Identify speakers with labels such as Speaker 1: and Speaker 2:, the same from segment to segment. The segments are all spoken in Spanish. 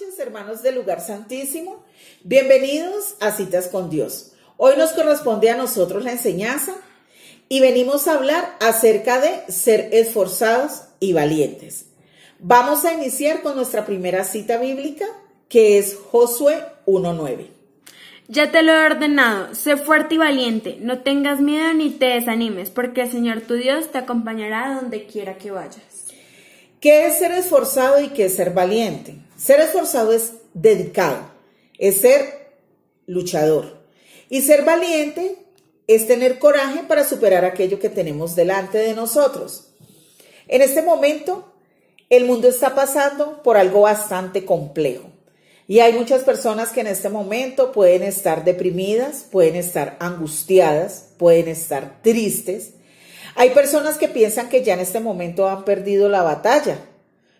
Speaker 1: noches, hermanos del lugar santísimo. Bienvenidos a Citas con Dios. Hoy nos corresponde a nosotros la enseñanza y venimos a hablar acerca de ser esforzados y valientes. Vamos a iniciar con nuestra primera cita bíblica, que es Josué 1.9.
Speaker 2: Ya te lo he ordenado, sé fuerte y valiente, no tengas miedo ni te desanimes, porque el Señor tu Dios te acompañará donde quiera que vayas.
Speaker 1: ¿Qué es ser esforzado y qué es ser valiente? Ser esforzado es dedicado, es ser luchador. Y ser valiente es tener coraje para superar aquello que tenemos delante de nosotros. En este momento, el mundo está pasando por algo bastante complejo. Y hay muchas personas que en este momento pueden estar deprimidas, pueden estar angustiadas, pueden estar tristes, hay personas que piensan que ya en este momento han perdido la batalla.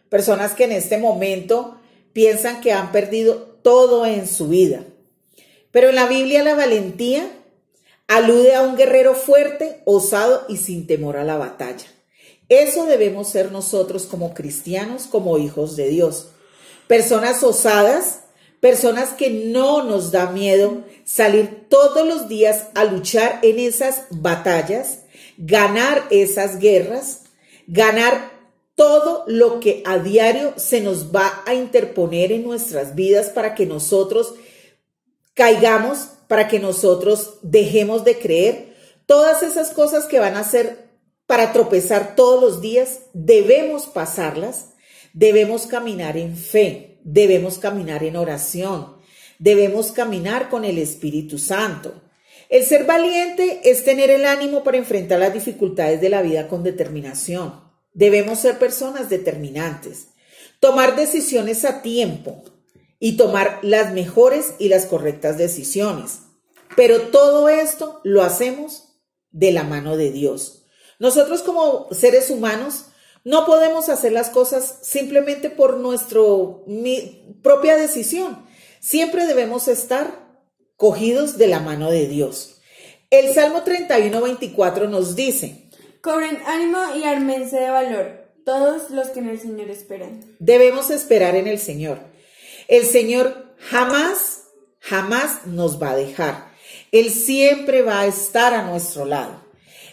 Speaker 1: Personas que en este momento piensan que han perdido todo en su vida. Pero en la Biblia la valentía alude a un guerrero fuerte, osado y sin temor a la batalla. Eso debemos ser nosotros como cristianos, como hijos de Dios. Personas osadas, personas que no nos da miedo salir todos los días a luchar en esas batallas ganar esas guerras, ganar todo lo que a diario se nos va a interponer en nuestras vidas para que nosotros caigamos, para que nosotros dejemos de creer. Todas esas cosas que van a ser para tropezar todos los días, debemos pasarlas, debemos caminar en fe, debemos caminar en oración, debemos caminar con el Espíritu Santo. El ser valiente es tener el ánimo para enfrentar las dificultades de la vida con determinación. Debemos ser personas determinantes, tomar decisiones a tiempo y tomar las mejores y las correctas decisiones. Pero todo esto lo hacemos de la mano de Dios. Nosotros como seres humanos no podemos hacer las cosas simplemente por nuestra propia decisión. Siempre debemos estar cogidos de la mano de Dios. El Salmo 31, 24 nos dice,
Speaker 2: Cobren ánimo y armense de valor todos los que en el Señor esperan.
Speaker 1: Debemos esperar en el Señor. El Señor jamás, jamás nos va a dejar. Él siempre va a estar a nuestro lado.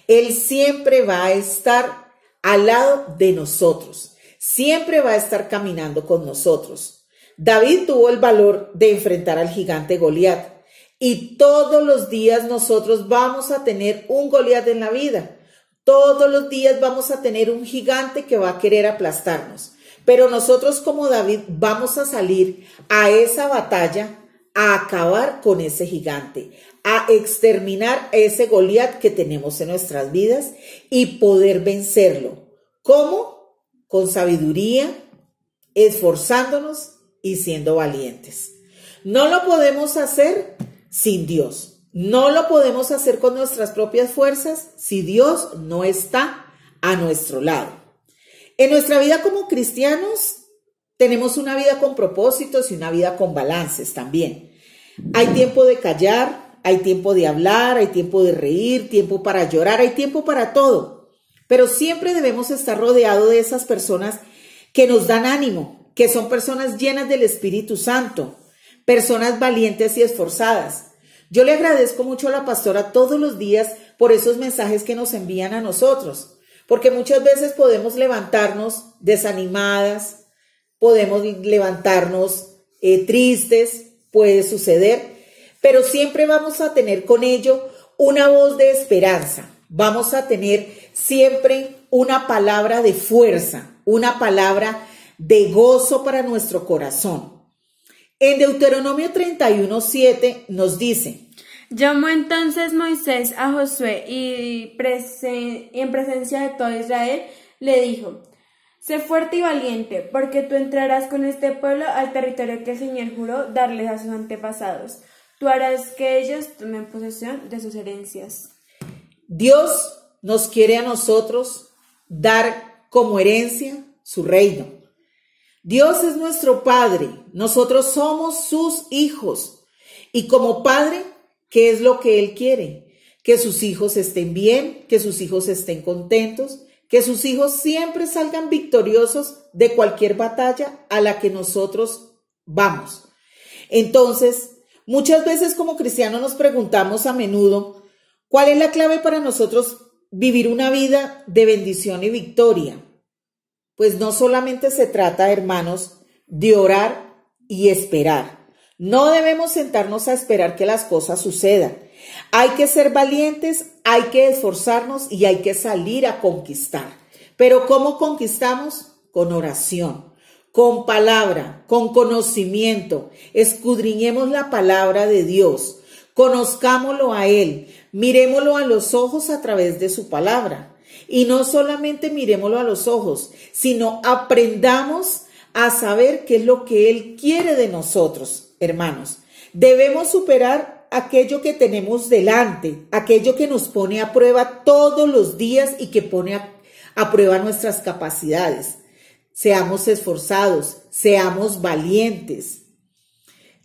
Speaker 1: Él siempre va a estar al lado de nosotros. Siempre va a estar caminando con nosotros. David tuvo el valor de enfrentar al gigante Goliat y todos los días nosotros vamos a tener un Goliat en la vida. Todos los días vamos a tener un gigante que va a querer aplastarnos. Pero nosotros como David vamos a salir a esa batalla a acabar con ese gigante, a exterminar ese Goliat que tenemos en nuestras vidas y poder vencerlo. ¿Cómo? Con sabiduría, esforzándonos y siendo valientes. No lo podemos hacer sin Dios. No lo podemos hacer con nuestras propias fuerzas si Dios no está a nuestro lado. En nuestra vida como cristianos tenemos una vida con propósitos y una vida con balances también. Hay tiempo de callar, hay tiempo de hablar, hay tiempo de reír, tiempo para llorar, hay tiempo para todo. Pero siempre debemos estar rodeados de esas personas que nos dan ánimo, que son personas llenas del Espíritu Santo, personas valientes y esforzadas. Yo le agradezco mucho a la pastora todos los días por esos mensajes que nos envían a nosotros, porque muchas veces podemos levantarnos desanimadas, podemos levantarnos eh, tristes, puede suceder, pero siempre vamos a tener con ello una voz de esperanza, vamos a tener siempre una palabra de fuerza, una palabra de gozo para nuestro corazón. En Deuteronomio 31.7 nos dice,
Speaker 2: Llamó entonces Moisés a Josué y, en presencia de todo Israel le dijo, Sé fuerte y valiente, porque tú entrarás con este pueblo al territorio que el Señor juró darles a sus antepasados. Tú harás que ellos tomen posesión de sus herencias.
Speaker 1: Dios nos quiere a nosotros dar como herencia su reino. Dios es nuestro Padre, nosotros somos sus hijos. Y como Padre, ¿qué es lo que Él quiere? Que sus hijos estén bien, que sus hijos estén contentos, que sus hijos siempre salgan victoriosos de cualquier batalla a la que nosotros vamos. Entonces, muchas veces como cristianos nos preguntamos a menudo, ¿cuál es la clave para nosotros vivir una vida de bendición y victoria? Pues no solamente se trata, hermanos, de orar y esperar. No debemos sentarnos a esperar que las cosas sucedan. Hay que ser valientes, hay que esforzarnos y hay que salir a conquistar. Pero ¿cómo conquistamos? Con oración, con palabra, con conocimiento. Escudriñemos la palabra de Dios, conozcámoslo a Él, miremoslo a los ojos a través de su palabra. Y no solamente miremoslo a los ojos, sino aprendamos a saber qué es lo que Él quiere de nosotros, hermanos. Debemos superar aquello que tenemos delante, aquello que nos pone a prueba todos los días y que pone a, prueba nuestras capacidades. Seamos esforzados, seamos valientes.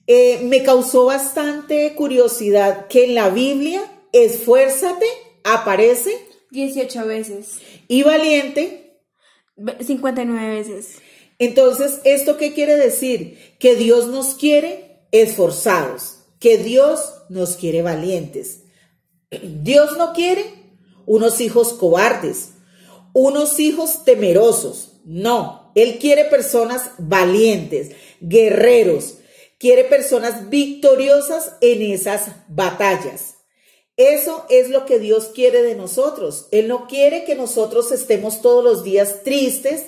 Speaker 1: Eh, me causó bastante curiosidad que en la Biblia, esfuérzate, aparece
Speaker 2: 18 veces.
Speaker 1: Y valiente
Speaker 2: 59 veces.
Speaker 1: Entonces, ¿esto qué quiere decir? Que Dios nos quiere esforzados, que Dios nos quiere valientes. Dios no quiere unos hijos cobardes, unos hijos temerosos. No, Él quiere personas valientes, guerreros, quiere personas victoriosas en esas batallas. Eso es lo que Dios quiere de nosotros. Él no quiere que nosotros estemos todos los días tristes,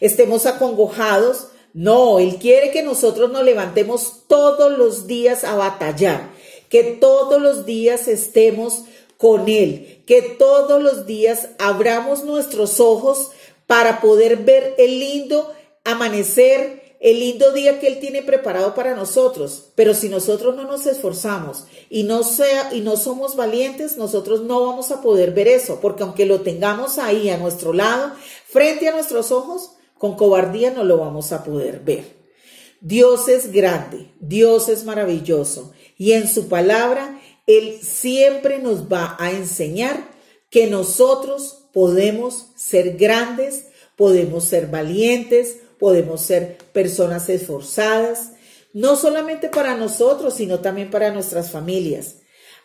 Speaker 1: estemos acongojados. No, Él quiere que nosotros nos levantemos todos los días a batallar, que todos los días estemos con Él, que todos los días abramos nuestros ojos para poder ver el lindo amanecer, el lindo día que Él tiene preparado para nosotros. Pero si nosotros no nos esforzamos y no, sea, y no somos valientes, nosotros no vamos a poder ver eso, porque aunque lo tengamos ahí a nuestro lado, frente a nuestros ojos, con cobardía no lo vamos a poder ver. Dios es grande, Dios es maravilloso y en su palabra Él siempre nos va a enseñar que nosotros podemos ser grandes, podemos ser valientes, podemos ser personas esforzadas, no solamente para nosotros, sino también para nuestras familias.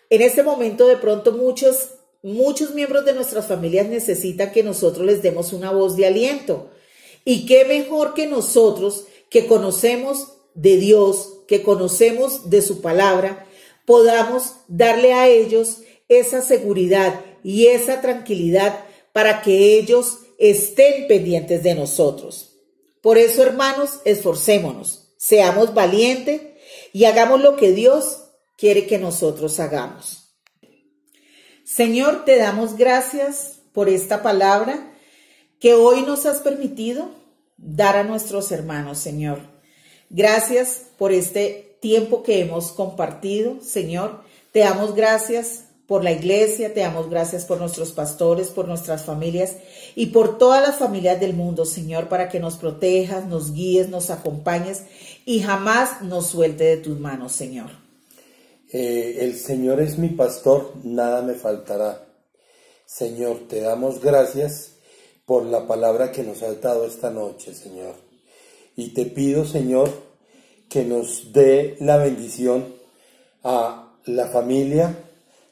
Speaker 1: En este momento de pronto muchos, muchos miembros de nuestras familias necesitan que nosotros les demos una voz de aliento y qué mejor que nosotros que conocemos de Dios, que conocemos de su palabra, podamos darle a ellos esa seguridad y esa tranquilidad para que ellos estén pendientes de nosotros. Por eso, hermanos, esforcémonos, seamos valientes y hagamos lo que Dios quiere que nosotros hagamos. Señor, te damos gracias por esta palabra que hoy nos has permitido dar a nuestros hermanos, Señor. Gracias por este tiempo que hemos compartido, Señor. Te damos gracias por la iglesia, te damos gracias por nuestros pastores, por nuestras familias y por todas las familias del mundo, Señor, para que nos protejas, nos guíes, nos acompañes y jamás nos suelte de tus manos, Señor.
Speaker 3: Eh, el Señor es mi pastor, nada me faltará. Señor, te damos gracias por la palabra que nos has dado esta noche, Señor. Y te pido, Señor, que nos dé la bendición a la familia,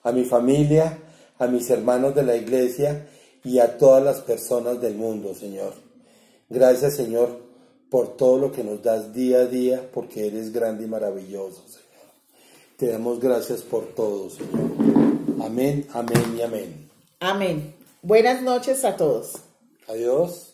Speaker 3: a mi familia, a mis hermanos de la iglesia y a todas las personas del mundo, Señor. Gracias, Señor, por todo lo que nos das día a día, porque eres grande y maravilloso, Señor. Te damos gracias por todo, Señor. Amén, amén y amén.
Speaker 1: Amén. Buenas noches a todos.
Speaker 3: Adiós.